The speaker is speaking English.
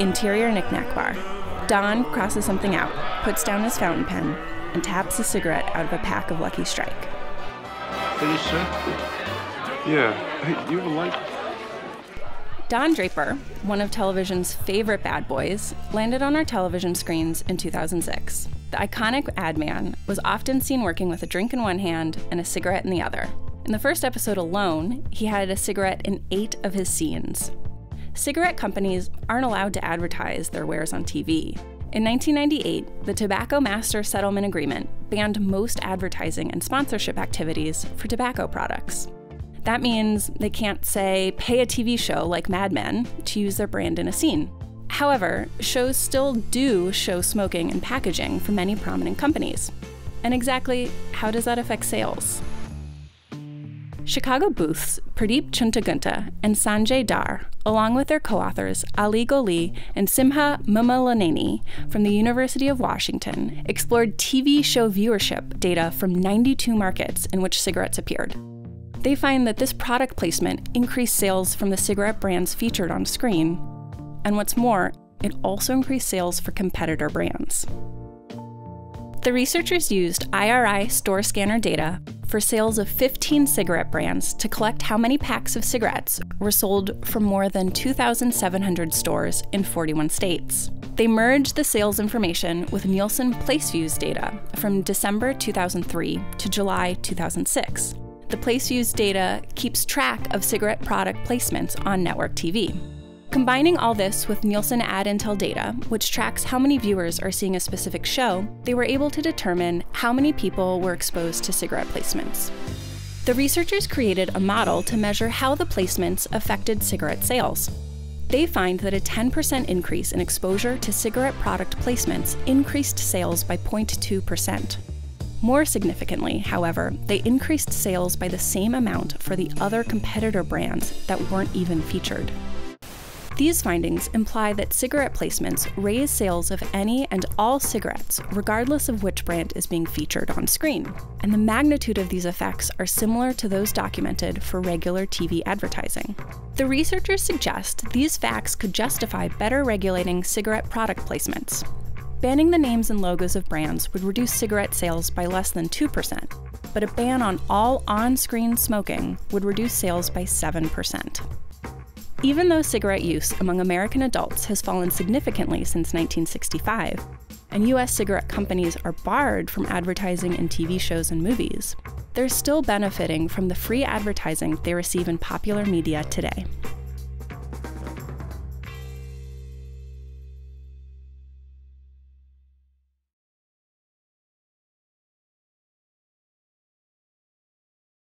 Interior knickknack bar. Don crosses something out, puts down his fountain pen, and taps a cigarette out of a pack of Lucky Strike. Sir? Yeah. Hey, you have a light? Don Draper, one of television's favorite bad boys, landed on our television screens in 2006. The iconic ad man was often seen working with a drink in one hand and a cigarette in the other. In the first episode alone, he had a cigarette in eight of his scenes. Cigarette companies aren't allowed to advertise their wares on TV. In 1998, the Tobacco Master Settlement Agreement banned most advertising and sponsorship activities for tobacco products. That means they can't say, pay a TV show like Mad Men to use their brand in a scene. However, shows still do show smoking and packaging for many prominent companies. And exactly how does that affect sales? Chicago Booth's Pradeep Chintagunta and Sanjay Dhar, along with their co authors Ali Goli and Simha Mummalaneni from the University of Washington, explored TV show viewership data from 92 markets in which cigarettes appeared. They find that this product placement increased sales from the cigarette brands featured on screen, and what's more, it also increased sales for competitor brands. The researchers used IRI store scanner data for sales of 15 cigarette brands to collect how many packs of cigarettes were sold from more than 2,700 stores in 41 states. They merged the sales information with Nielsen PlaceViews data from December 2003 to July 2006. The PlaceViews data keeps track of cigarette product placements on network TV. Combining all this with Nielsen Ad Intel data, which tracks how many viewers are seeing a specific show, they were able to determine how many people were exposed to cigarette placements. The researchers created a model to measure how the placements affected cigarette sales. They find that a 10% increase in exposure to cigarette product placements increased sales by 0.2%. More significantly, however, they increased sales by the same amount for the other competitor brands that weren't even featured. These findings imply that cigarette placements raise sales of any and all cigarettes, regardless of which brand is being featured on screen. And the magnitude of these effects are similar to those documented for regular TV advertising. The researchers suggest these facts could justify better regulating cigarette product placements. Banning the names and logos of brands would reduce cigarette sales by less than 2%, but a ban on all on screen smoking would reduce sales by 7%. Even though cigarette use among American adults has fallen significantly since 1965, and US cigarette companies are barred from advertising in TV shows and movies, they're still benefiting from the free advertising they receive in popular media today.